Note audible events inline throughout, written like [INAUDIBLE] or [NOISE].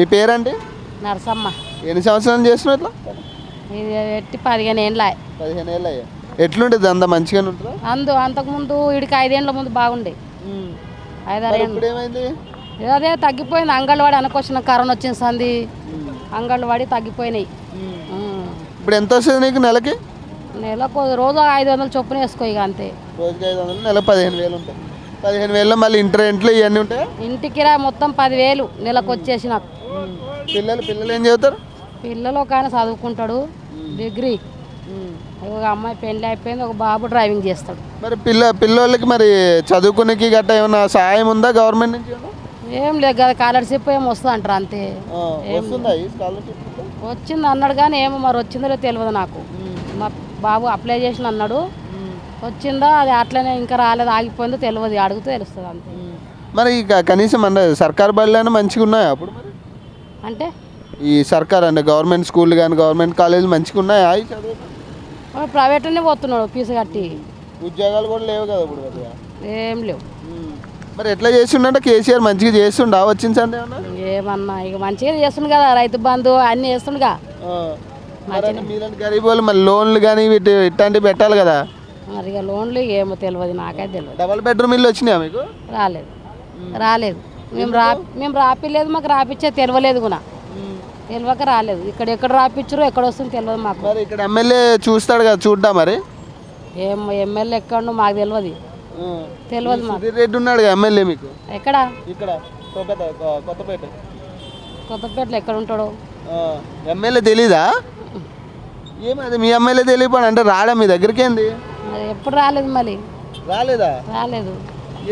మీ పేరండి? నరసమ్మ. ఎన్ని సంవత్సరాలు చేస్తున్నావు ఇట్లా? ఇది పెట్టి పదిహేను ఏండ్ల పదిహేను ఏళ్ళు అయ్యా. ఎట్లుంటుంది అంత? మంచిగానే ఉంటుందా? అందు అంతకుముందు వీడికి ఐదేండ్ల ముందు బాగుండే. ఐదారు ఏమైంది? అదే తగ్గిపోయింది. అంగన్వాడి అనుకొచ్చిన కరోనా వచ్చిన సంది అంగన్వాడి తగ్గిపోయినాయి. ఇప్పుడు ఎంత వస్తుంది నీకు నెలకి? నెలకు రోజు ఐదు వందలు చొప్పున వేసుకో ఇక అంతే. రోజుకి ఐదు వందలు నెల పదిహేను వేలు ఉంటాయి. పదిహేను వేలలో మళ్ళీ ఇంటర్ ఇంట్లో ఇవన్నీ ఉంటాయి? ఇంటికి రా మొత్తం పదివేలు నెలకు వచ్చేసి నాకు పిల్లలు పిల్లలు ఏం చదువుతారు? పిల్లలు ఒక ఆయన చదువుకుంటాడు డిగ్రీ. ఒక అమ్మాయి పెళ్ళి అయిపోయింది ఒక బాబు డ్రైవింగ్ చేస్తాడు. మరి పిల్ల పిల్లోళ్ళకి మరి చదువుకునేకి గట్ట ఏమైనా సహాయం ఉందా గవర్నమెంట్ నుంచి? ఏం లేదు కదా స్కాలర్షిప్ ఏం వస్తుంది అంటారు అంతే. వచ్చింది అన్నాడు కానీ ఏమో మరి వచ్చిందో తెలియదు నాకు. మా బాబు అప్లై చేసిన అన్నాడు. వచ్చిందా అది అట్లనే ఇంకా రాలేదు ఆగిపోయిందో తెలియదు అడిగితే తెలుస్తుంది అంతే. మరి ఇక కనీసం అంటే సర్కార్ బడులైనా మంచిగా ఉన్నాయా అప్పుడు మరి? అంటే? ఈ సర్కార్ అంటే గవర్నమెంట్ స్కూల్ కానీ గవర్నమెంట్ కాలేజీలు మంచిగా ఉన్నాయా? చదువు? ప్రైవేట్లోనే పోతున్నాడు ఫీజు కట్టి. ఉద్యోగాలు కూడా లేవు కదా ఇప్పుడు. ఏం లేవు. మరి ఎట్లా చేస్తుండే కేసీఆర్ మంచిగా చేస్తుండా? వచ్చింది సందే ఏమన్నా? ఏమన్నా ఇక మంచిగా చేస్తుండు కదా రైతు బంధు అన్నీ మీలాంటి గరీబ్ వాళ్ళు మరి లోన్లు కానీ వీటి ఇట్లాంటివి పెట్టాలి కదా? మరి ఇక లోన్లు ఏమో తెలియదు నాకైతే తెలియదు డబల్ బెడ్రూమ్ ఇల్లు వచ్చినాయా మీకు? రాలేదు. రాలేదు. మేము రా మేము రాపిలేదు మాకు రాపిచ్చే తెలియలేదు కూడా తెలియక రాలేదు. ఇక్కడ ఎక్కడ రాపిచ్చరు ఎక్కడ వస్తుందో తెలియదు మాకు. మరి ఇక్కడ ఎమ్మెల్యే చూస్తాడు కదా చూడ్డా మరి. ఏం ఎమ్మెల్యే ఎక్కడో మాకు తెలియదు తెలియదు మాకు. రెడ్డి ఉన్నాడు ఎమ్మెల్యే మీకు? ఎక్కడ? ఇక్కడ కొత్తపేట. కొత్తపేటలో ఎక్కడ ఉంటాడో? ఎమ్మెల్యే తెలీదా? ఏమది మీ ఎమ్మెల్యే తెలియపోయి అంటే రాడా మీ దగ్గరికి ఏంది ఎప్పుడు రాలేదు మళ్ళీ. రాలేదా? రాలేదు.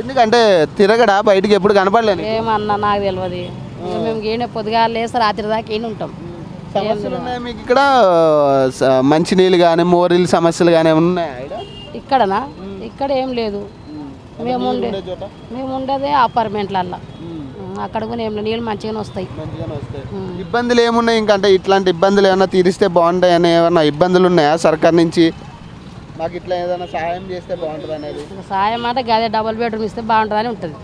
ఎందుకంటే తిరగడా? బయటికి ఎప్పుడు కనపడలేను ఏమన్నా నాకు తెలియదు మేము గీనే పొద్దుగా లేసి రాత్రి దాకా ఈయన ఉంటాం. సమస్యలు ఉన్నాయి మీకు ఇక్కడ? మంచినీళ్ళు కానీ మోరీలు సమస్యలు కానీ ఏమైనా ఉన్నాయా? ఇక్కడనా? ఇక్కడ ఏం లేదు. మేము ఉండే మేము ఉండేదే అపార్ట్మెంట్లల్లో అక్కడ కూడా ఏం నీళ్ళు మంచిగానే వస్తాయి. ఇబ్బందులు ఏమున్నాయి? ఇంకా అంటే ఇట్లాంటి ఇబ్బందులు ఏమైనా తీరిస్తే బాగుంటాయి అని ఏమైనా ఇబ్బందులు ఉన్నాయా? సర్కార్ నుంచి మాకు ఇట్లా ఏదైనా సహాయం చేస్తే బాగుంటుంది అనేది. సాయం అంటే గదే డబుల్ బెడ్రూమ్ ఇస్తే బాగుంటుందని ఉంటుంది.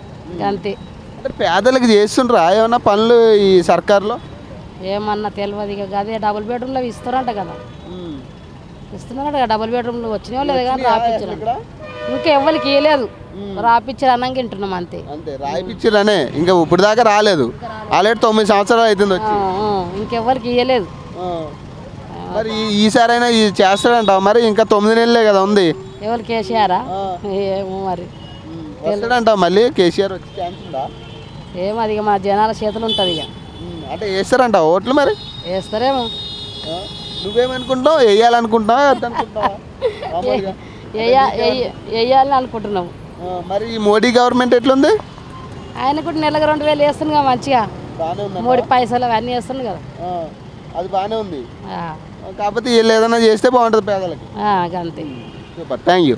అంతే అంటే పేదలకు చేస్తుండ్రా? ఏమైనా పనులు ఈ సర్కార్లో? ఏమన్నా తెలియదు ఇక గదే డబుల్ బెడ్రూమ్లో ఇస్తారంట కదా. ఇస్తున్నారంట కదా డబుల్ బెడ్రూమ్లు వచ్చినాయో లేదు కానీ రాపించారు ఇక్కడ? ఇంకా ఎవ్వరికి ఇవ్వలేదు రాపించారు అన్నంగా వింటున్నాం అంతే. అంతే రాయిపిచ్చిరనే ఇంకా ఇప్పుడు దాకా రాలేదు. ఆల్రెడీ తొమ్మిది సంవత్సరాలు అవుతుంది వచ్చి. ఇంకెవ్వరికి ఇవ్వలేదు. మరి ఈ- ఈసారైనా ఇది చేస్తాడంటావు? మరి ఇంకా తొమ్మిది నెలలే కదా ఉంది. ఎవరికి వేసారా ఏమో మరి. వస్తాడంటావు మళ్ళీ? కేసీఆర్ వచ్చి ఛాన్స్ ఉందా? ఏమో అది మన జనాల చేతులు ఉంటుంది ఇక. అంటే వేస్తారంట ఓట్లు మరి? వేస్తారేమో? నువ్వేమనుకుంటావు వేయాలనుకుంటావా [LAUGHS] వేయాలని అనుకుంటున్నాము ఆ, మరి ఈ మోడీ గవర్నమెంట్ ఎట్లుంది? ఆయన కూడా నెలకు రెండు వేలు వేస్తుంది కదా మంచిగా మూడు పైసలు అవన్నీ వేస్తుంది కదా. అది బాగానే ఉంది. కాకపోతే వీళ్ళు ఏదైనా చేస్తే బాగుంటుంది పేదలకి. అంతే సూపర్. Thank you.